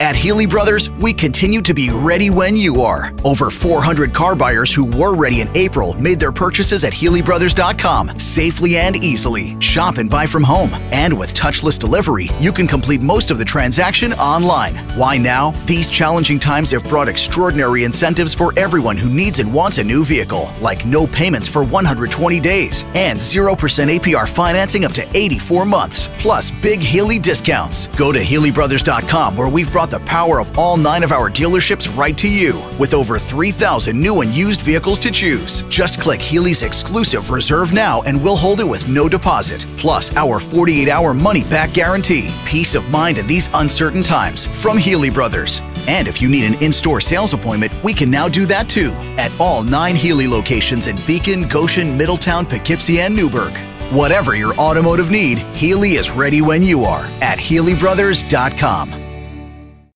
At Healy Brothers, we continue to be ready when you are. Over 400 car buyers who were ready in April made their purchases at HealyBrothers.com safely and easily. Shop and buy from home. And with touchless delivery, you can complete most of the transaction online. Why now? These challenging times have brought extraordinary incentives for everyone who needs and wants a new vehicle, like no payments for 120 days and 0% APR financing up to 84 months, plus big Healy discounts. Go to HealyBrothers.com where we've brought the power of all nine of our dealerships right to you with over 3,000 new and used vehicles to choose. Just click Healy's exclusive Reserve Now and we'll hold it with no deposit. Plus, our 48 hour money back guarantee. Peace of mind in these uncertain times from Healy Brothers. And if you need an in store sales appointment, we can now do that too at all nine Healy locations in Beacon, Goshen, Middletown, Poughkeepsie, and Newburgh. Whatever your automotive need, Healy is ready when you are at HealyBrothers.com.